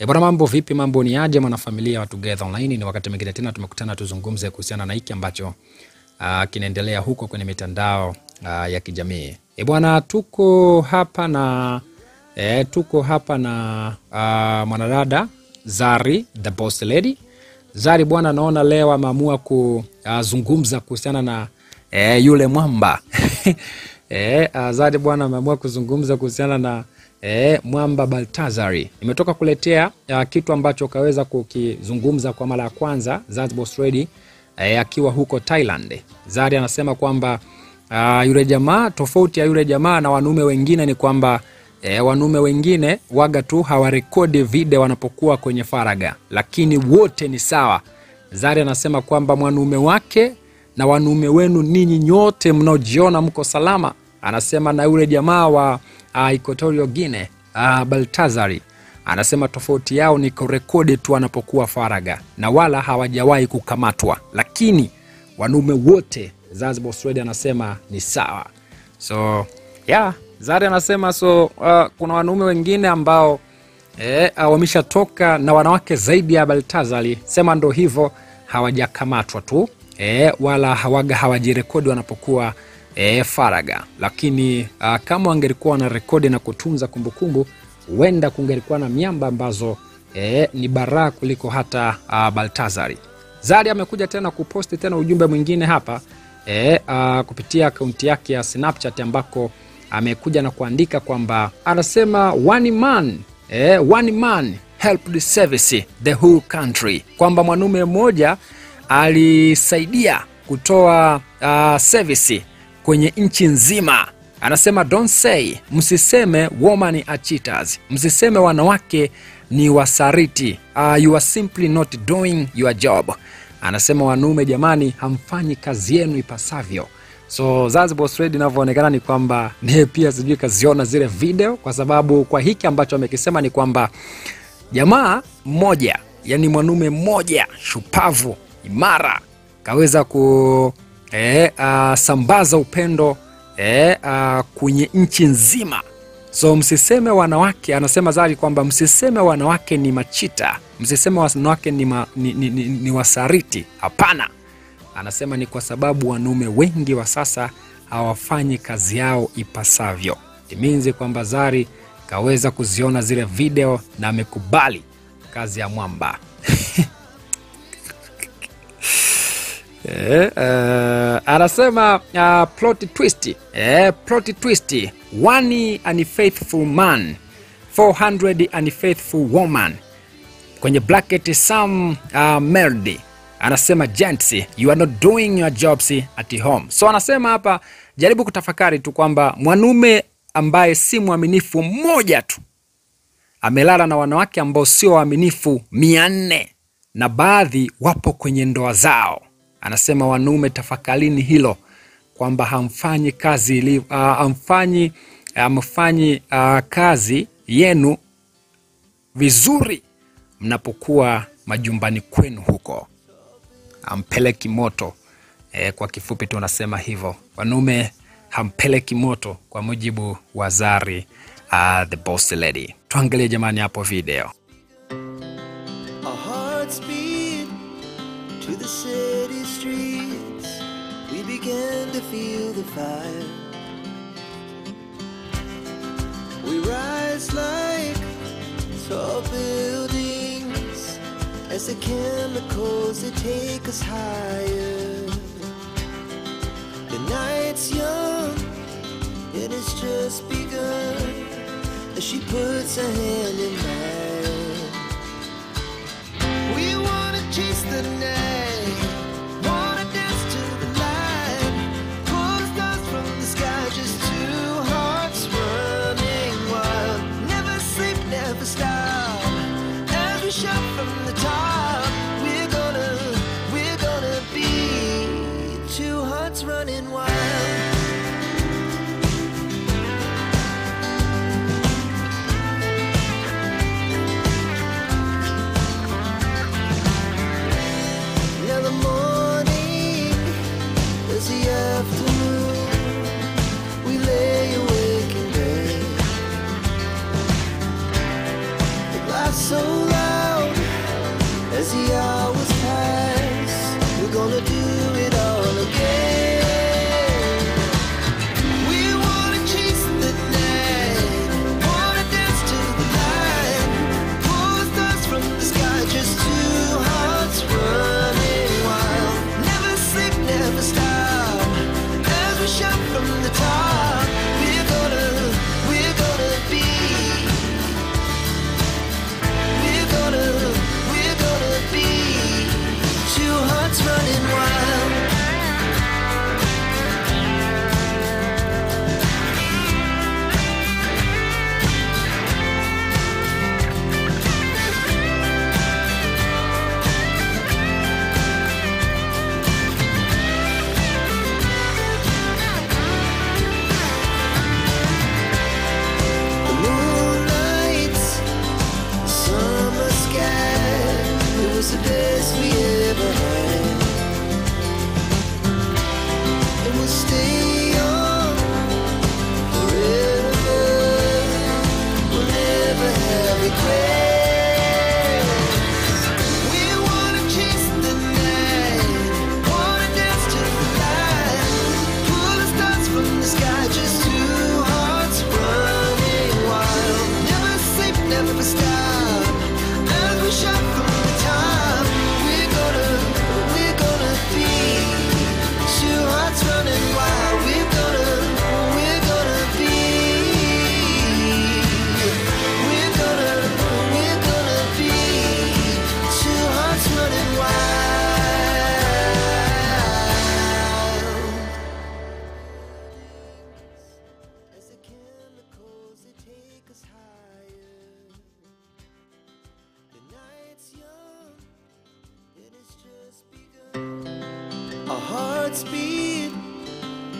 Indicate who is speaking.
Speaker 1: E bwana, mambo vipi? Mambo ni aje, mwanafamilia wa Together Online? Ni wakati mwingine tena tumekutana tuzungumze kuhusiana na hiki ambacho uh, kinaendelea huko kwenye mitandao uh, ya kijamii. E bwana, tuko hapa na e, tuko hapa na uh, mwanadada Zari the Boss Lady. Zari bwana, naona leo ameamua kuzungumza kuhusiana na e, yule mwamba e, Zari bwana ameamua kuzungumza kuhusiana na E, Mwamba Baltazari nimetoka kuletea ya, kitu ambacho kaweza kukizungumza kwa mara ya kwanza Zanzibar Ready e, akiwa huko Thailand. Zari anasema kwamba uh, yule jamaa tofauti ya yule jamaa na wanaume wengine ni kwamba e, wanaume wengine waga tu hawarekodi video wanapokuwa kwenye faraga, lakini wote ni sawa. Zari anasema kwamba mwanaume wake na wanaume wenu ninyi nyote mnaojiona mko salama, anasema na yule jamaa wa Equatorial Guinea uh, Baltazari. Anasema tofauti yao ni kurekodi tu wanapokuwa faraga na wala hawajawahi kukamatwa, lakini wanaume wote Zanzibar Australia anasema ni sawa. So yeah, Zari anasema so uh, kuna wanaume wengine ambao eh, uh, wameshatoka na wanawake zaidi ya Baltazari, sema ndo hivyo, hawajakamatwa tu eh, wala hawaga hawajirekodi wanapokuwa e, faraga lakini a, kama wangelikuwa na rekodi na kutunza kumbukumbu huenda kumbu, kungelikuwa na miamba ambazo e, ni baraa kuliko hata a, Baltazari. Zari amekuja tena kuposti tena ujumbe mwingine hapa e, a, kupitia akaunti yake ya Snapchat ambako amekuja na kuandika kwamba anasema one man, e, one man helped service the whole country, kwamba mwanaume mmoja alisaidia kutoa uh, service kwenye nchi nzima. Anasema don't say, msiseme woman are cheaters, msiseme wanawake ni wasariti. Uh, you are simply not doing your job. Anasema wanaume, jamani, hamfanyi kazi yenu ipasavyo. So Zanzibar Ready inavyoonekana ni kwamba niye pia sijui kaziona zile video, kwa sababu kwa hiki ambacho amekisema ni kwamba jamaa mmoja, yani mwanaume mmoja shupavu imara kaweza ku E, uh, sambaza upendo e, uh, kwenye nchi nzima. So msiseme wanawake, anasema Zari kwamba msiseme wanawake ni machita, msiseme wanawake ni, ma, ni, ni, ni, ni wasariti. Hapana, anasema ni kwa sababu wanaume wengi wa sasa hawafanyi kazi yao ipasavyo. Iminzi kwamba Zari kaweza kuziona zile video na amekubali kazi ya mwamba Eh, uh, anasema uh, plot twist. Eh, plot twist. One unfaithful man 400 unfaithful woman. Kwenye bracket some uh, melody anasema gents you are not doing your jobs at home. So anasema hapa jaribu kutafakari tu kwamba mwanume ambaye si mwaminifu mmoja tu amelala na wanawake ambao sio waaminifu mia nne na baadhi wapo kwenye ndoa zao anasema wanaume tafakalini hilo kwamba hamfanyi kazi uh, hamfanyi hamfanyi uh, kazi yenu vizuri mnapokuwa majumbani kwenu huko. Hampeleki moto. E, kwa kifupi tu anasema hivyo. Wanaume hampeleki moto kwa mujibu wa Zari uh, the boss lady. Tuangalie jamani hapo video
Speaker 2: to the city streets. We began to feel the fire. We rise like tall buildings as the chemicals they take us higher. The night's young and it's just begun as she puts her hand in mine.